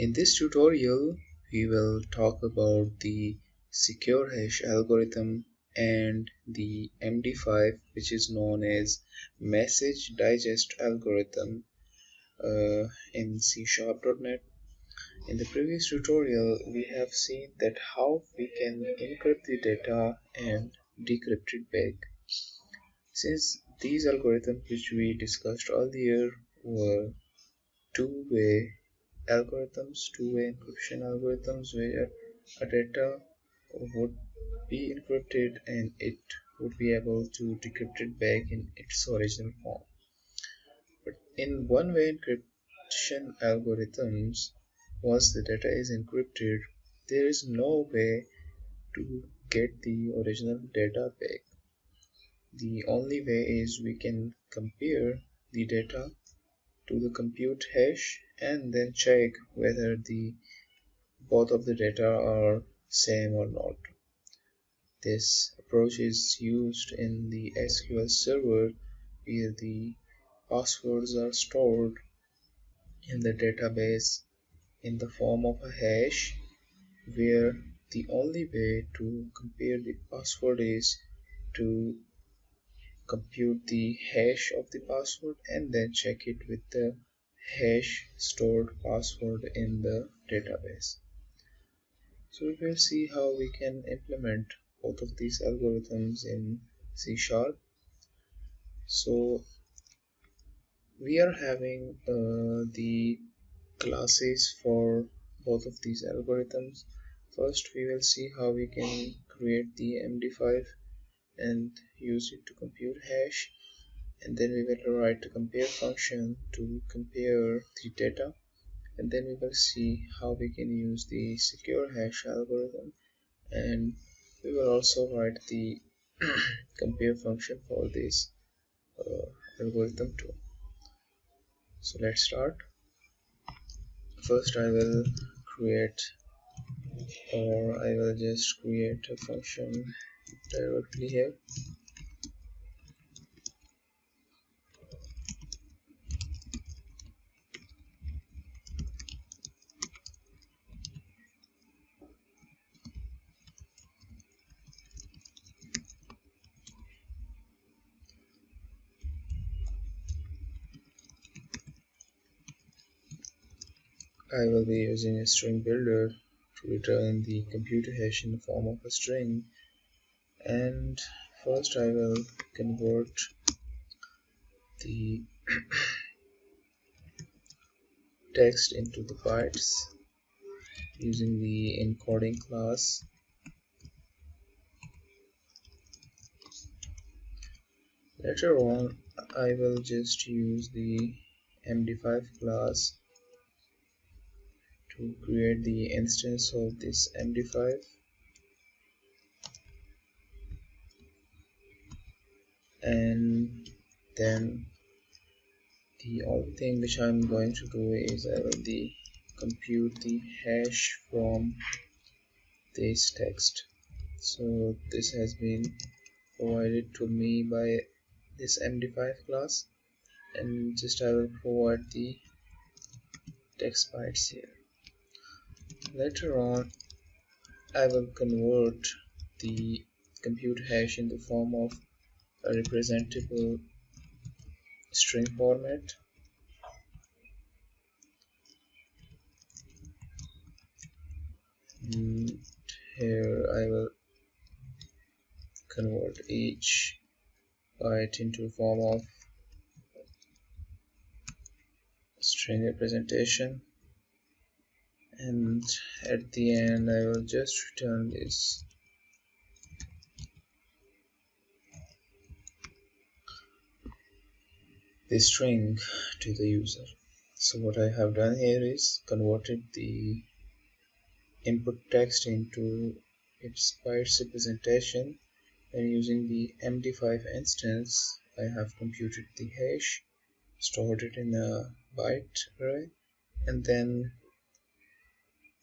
In this tutorial, we will talk about the secure hash algorithm and the MD5 which is known as message digest algorithm uh, in C Sharp.net. In the previous tutorial, we have seen that how we can encrypt the data and decrypt it back. Since these algorithms which we discussed earlier were two-way algorithms, two-way encryption algorithms where a data would be encrypted and it would be able to decrypt it back in its original form. But in one-way encryption algorithms, once the data is encrypted, there is no way to get the original data back. The only way is we can compare the data to the compute hash and then check whether the both of the data are same or not. This approach is used in the SQL server where the passwords are stored in the database in the form of a hash where the only way to compare the password is to compute the hash of the password and then check it with the hash stored password in the database. So we will see how we can implement both of these algorithms in C Sharp. So we are having uh, the classes for both of these algorithms. First we will see how we can create the MD5 and use it to compute hash. And then we will write a compare function to compare the data. And then we will see how we can use the secure hash algorithm. And we will also write the compare function for this uh, algorithm too. So let's start. First I will create or I will just create a function directly here. I will be using a string builder to return the computer hash in the form of a string and first I will convert the text into the bytes using the encoding class. Later on I will just use the md5 class to create the instance of this md5 and then the other thing which I'm going to do is I will the compute the hash from this text. So this has been provided to me by this md5 class. And just I will provide the text bytes here. Later on I will convert the compute hash in the form of representable string format. And here I will convert each byte into a form of string representation. And at the end I will just return this the string to the user. So what I have done here is converted the input text into its bytes representation and using the md5 instance I have computed the hash stored it in a byte array and then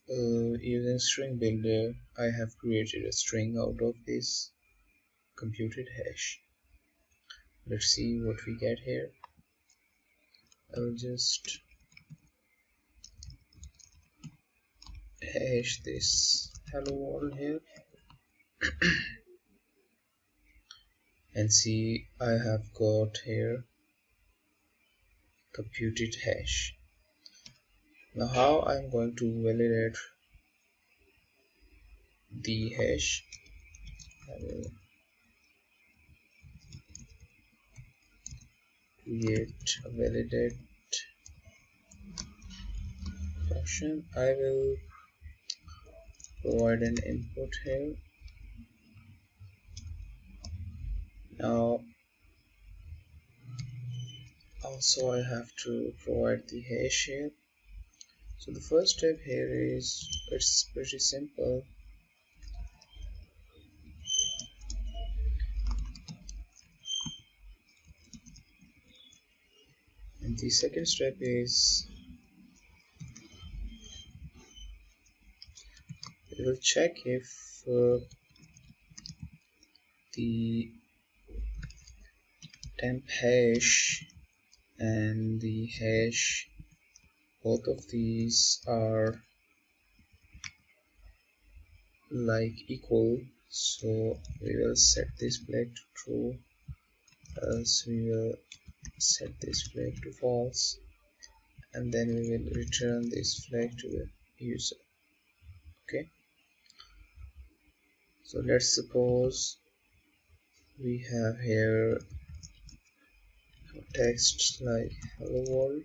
uh, using string builder I have created a string out of this computed hash. Let's see what we get here I'll just hash this. Hello world here. And see I have got here computed hash. Now how I'm going to validate the hash? I will create a validate function. I will provide an input here. Now also I have to provide the hash here. So the first step here is it's pretty simple the second step is we will check if uh, the temp hash and the hash both of these are like equal. So we will set this flag to true else we will set this flag to false and then we will return this flag to the user. Okay? So let's suppose we have here text like hello world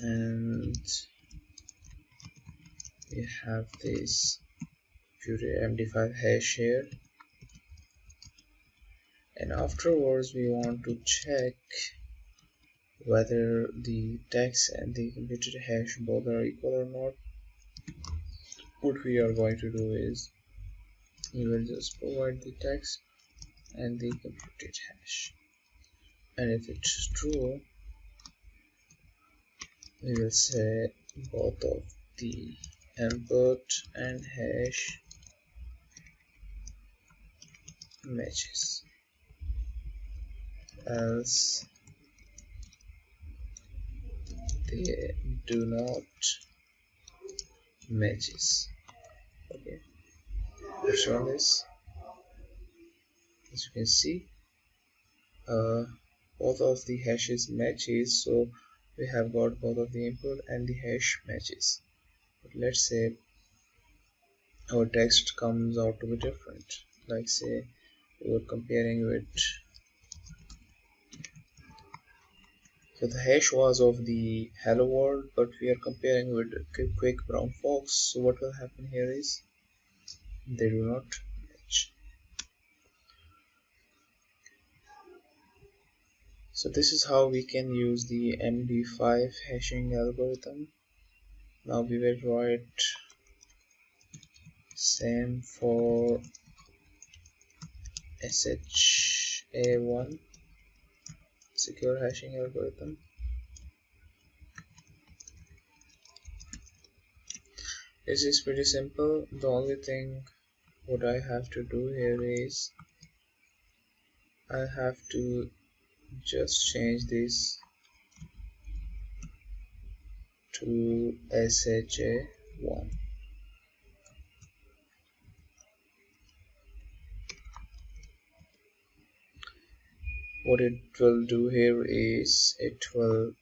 and we have this computed md5 hash here and afterwards we want to check whether the text and the computed hash both are equal or not. What we are going to do is we will just provide the text and the computed hash. And if it's true we will say both of the input and hash matches else? They do not matches. Okay. Let's run this as you can see uh, both of the hashes matches so we have got both of the input and the hash matches. But let's say our text comes out to be different. Like say we were comparing with so the hash was of the hello world but we are comparing with quick brown fox. So what will happen here is they do not match. So this is how we can use the md5 hashing algorithm. Now we will write same for sha1 secure hashing algorithm. This is pretty simple. The only thing what I have to do here is I have to just change this to SHA1 what it will do here is it will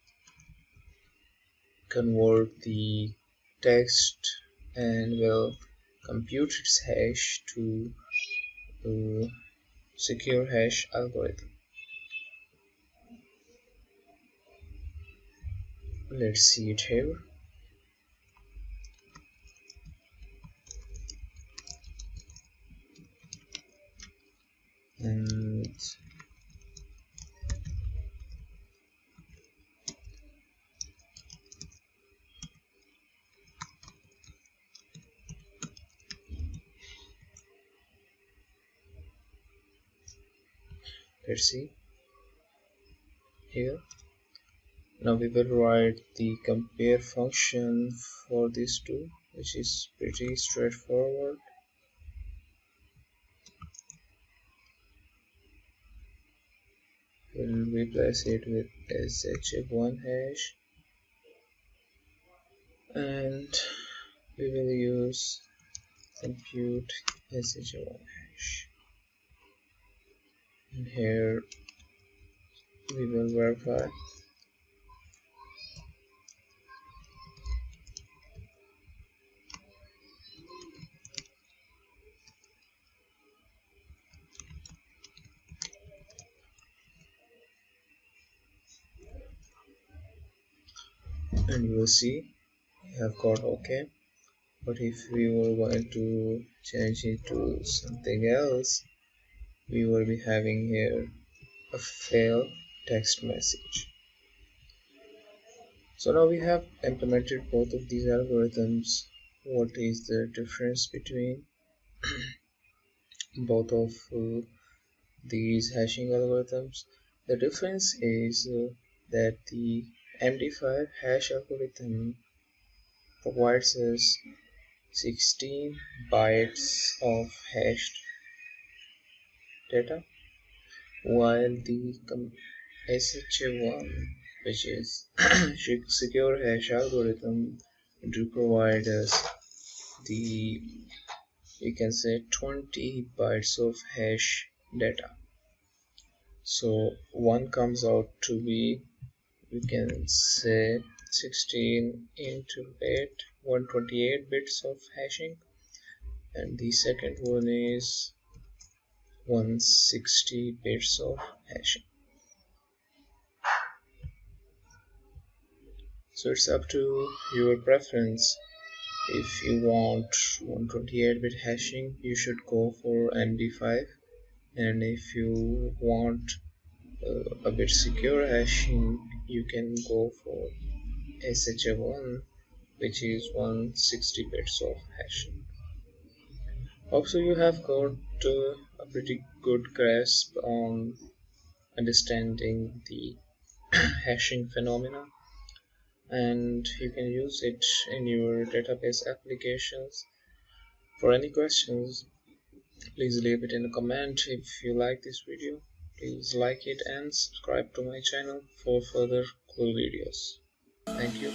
convert the text and will compute its hash to uh, secure hash algorithm. Let's see it here. And let's see here. Now we will write the compare function for these two which is pretty straightforward. We'll replace it with sha1 hash. And we will use compute SHA1 hash and here. We will verify. And you will see we have got ok. But if we were going to change it to something else we will be having here a fail text message. So now we have implemented both of these algorithms. What is the difference between both of uh, these hashing algorithms? The difference is uh, that the MD5 hash algorithm provides us 16 bytes of hashed data while the SHA1 which is secure hash algorithm do provide us the you can say 20 bytes of hash data. So one comes out to be we can say 16 into 8 128 bits of hashing. And the second one is 160 bits of hashing so it's up to your preference. If you want 128 bit hashing you should go for MD5 and if you want uh, a bit secure hashing you can go for SHA1 which is 160 bits of hashing also you have got uh, a pretty good grasp on understanding the hashing phenomena and you can use it in your database applications. For any questions please leave it in a comment. If you like this video please like it and subscribe to my channel for further cool videos. Thank you